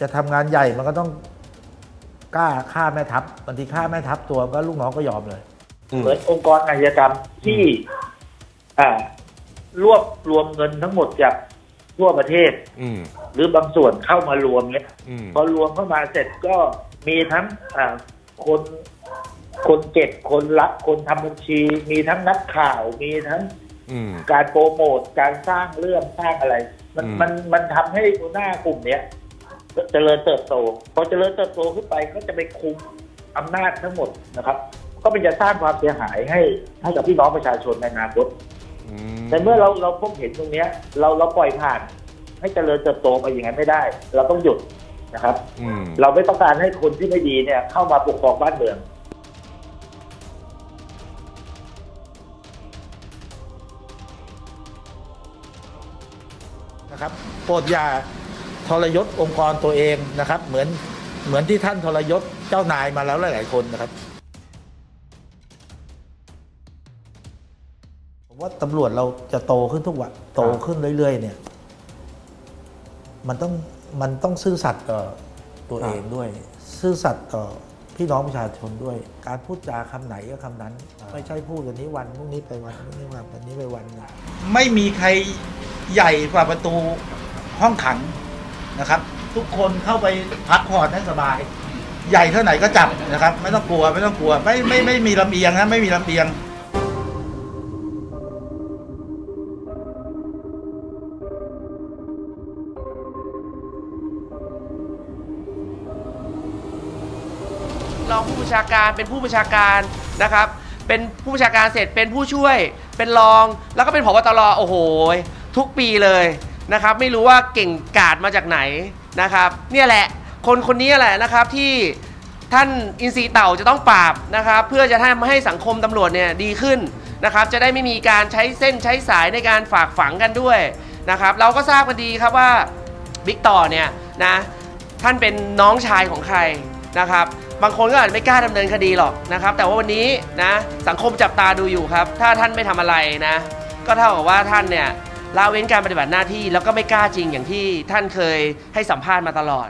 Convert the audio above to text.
จะทำงานใหญ่มันก็ต้องกล้าฆ่าแม่ทัพบางทีฆ่าแม่ทัพตัวก็ลูกน้องก็ยอมเลยเหมือนองค์กรอาชญากรรมที่อ่ารวบรวมเงินทั้งหมดจากทั่วประเทศอืมหรือบางส่วนเข้ามารวมเนี่ยอืมพอรวมเข้ามาเสร็จก็มีทั้งอ่าคนคนเก็บคนรับคนทำบัญชี มีทั้งนักข่าวมีทั้งอืมการโปรโมทการสร้างเรื่องสร้างอะไร มันอืมมันมันทำให้หัวหน้ากลุ่มเนี้ย เจริญเติบโตพอเจริญเติบโตขึ้นไปก็จะไปคุมอำนาจทั้งหมดนะครับ ก็เป็นจะสร้างความเสียหายให้ให้กับพี่น้องประชาชนในอนาคตอืมแต่เมื่อเราเราพบเห็นตรงเนี้ย เราเราปล่อยผ่าน ให้เจริญเติบโตไปอย่างนั้นไม่ได้ เราต้องหยุดนะครับอืมเราไม่ต้องการให้คนที่ไม่ดีเนี่ยเข้ามาปกครองบ้านเมืองนะครับโปรดอย่า ทรยศองค์กรตัวเองนะครับ เหมือนเหมือนที่ท่านทรยศเจ้านายมาแล้วหลาย ๆ คนนะครับผมว่าตำรวจเราจะโตขึ้นทุกวันโตขึ้นเรื่อย ๆ เนี่ย มันต้องมันต้องซื่อสัตย์ต่อตัวเองด้วย ซื่อสัตย์ต่อพี่น้องประชาชนด้วย การพูดจาคำไหนก็คำนั้น ไม่ใช่พูดวันนี้วันพรุ่งนี้ไปวันพรุ่งนี้วันวันนี้ไปวันหนึ่งไม่มีใครใหญ่กว่าประตูห้องขัง นะครับ ทุกคนเข้าไปพักผ่อนให้สบาย ใหญ่เท่าไหร่ก็จับนะครับ ไม่ต้องกลัวไม่ต้องกลัวไม่ไม่ไม่มีลำเอียงนะไม่มีลำเอียงรองผู้บัญชาการเป็นผู้บัญชาการนะครับ เป็นผู้บัญชาการเสร็จเป็นผู้ช่วย เป็นรองแล้วก็เป็นผบตรโอ้โห ทุกปีเลย นะครับ ไม่รู้ว่าเก่งกาจมาจากไหนนะครับ เนี่ยแหละ คนคนนี้แหละนะครับที่ท่านอินทรีเต่าจะต้องปราบนะครับ เพื่อจะทำให้สังคมตำรวจเนี่ยดีขึ้นนะครับ จะได้ไม่มีการใช้เส้นใช้สายในการฝากฝังกันด้วยนะครับ เราก็ทราบกันดีครับว่าบิ๊กต่อเนี่ยนะท่านเป็นน้องชายของใครนะครับ บางคนก็อาจจะไม่กล้าดำเนินคดีหรอกนะครับ แต่ว่าวันนี้นะสังคมจับตาดูอยู่ครับ ถ้าท่านไม่ทำอะไรนะ ก็เท่ากับว่าท่านเนี่ย ละเว้นการปฏิบัติหน้าที่แล้วก็ไม่กล้าจริงอย่างที่ท่านเคยให้สัมภาษณ์มาตลอด